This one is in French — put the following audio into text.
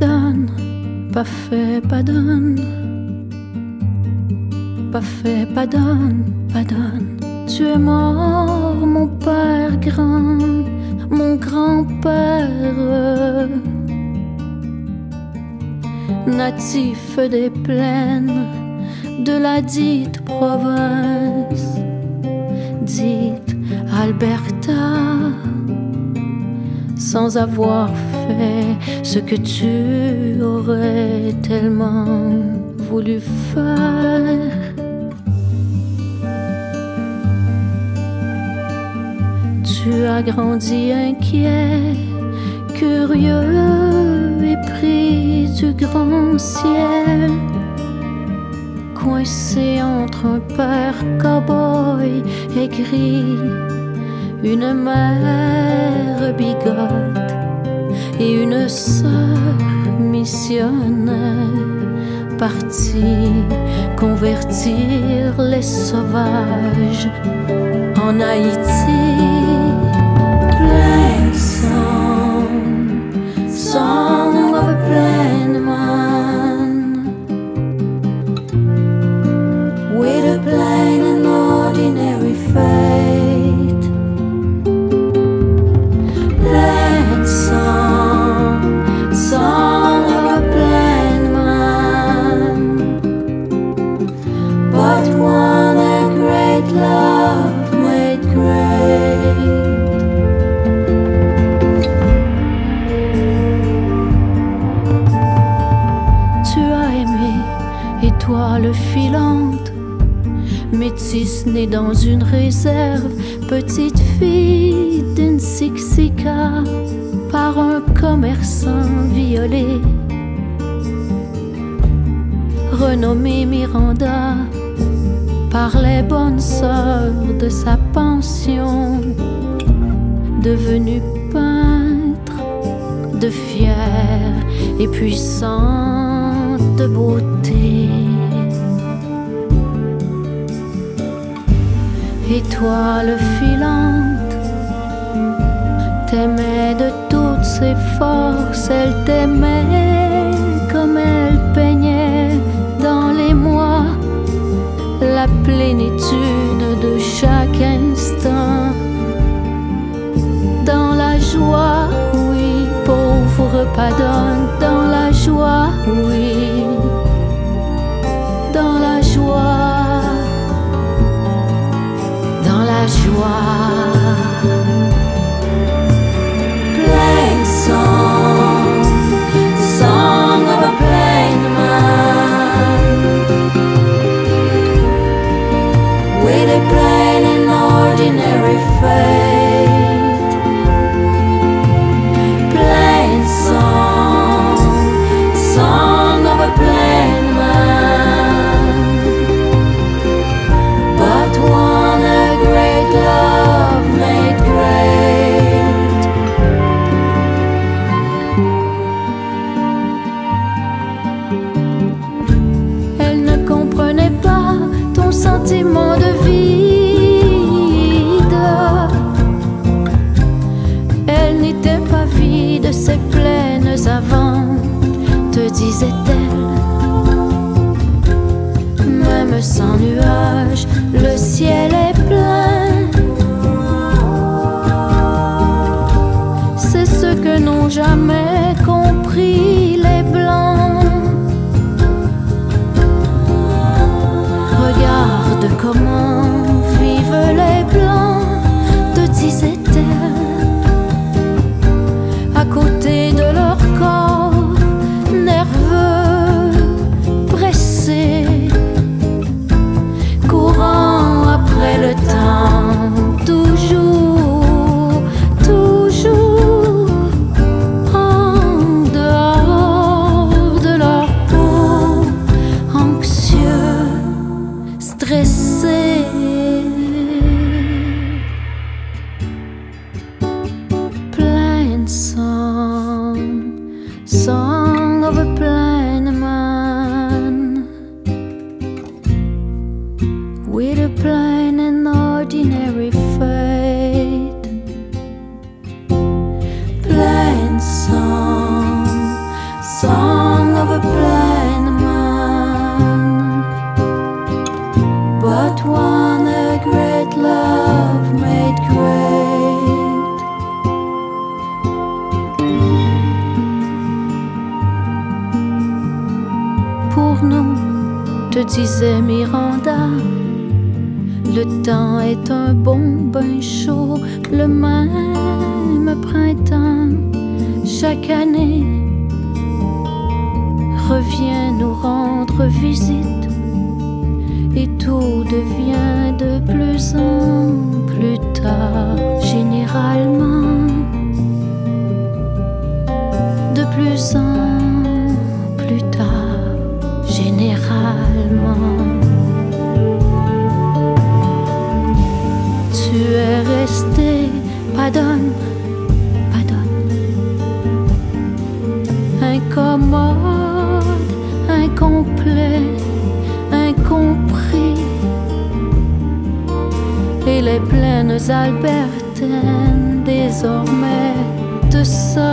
donne, pas fait, pas donne. Pas fait, pas donne. Tu es mort, mon père grand, mon grand-père. Natif des plaines de la dite province, dite Alberta, sans avoir fait ce que tu aurais tellement voulu faire. Tu as grandi inquiet, curieux et pris du grand ciel coincé entre un père cowboy aigri, une mère et sœur missionnaire convertir les sauvages en Haïti. Étoile filante, métisse née dans une réserve, petite fille d'une Sixica, par un commerçant violé. Renommée Miranda, par les bonnes sœurs de sa pension, devenue peintre de fière et puissante beauté. Étoile filante, t'aimais de toutes ses forces, elle t'aimait comme elle peignait dans les mois. La plénitude de chaque instant. Dans la joie, oui, pauvre pardonne, vide, ses plaines avant, te disait-elle. Même sans nuages, le ciel est plein. C'est ce que n'ont jamais compris song of a plain man, with a plain and ordinary fate. Plain song, song. Disait Miranda. Le temps est un bon bain chaud, le même printemps. Chaque année revient nous rendre visite et tout devient de plus en plus tard, généralement. De plus en incommode, incomplet, incompris. Et les plaines albertaines désormais te serrent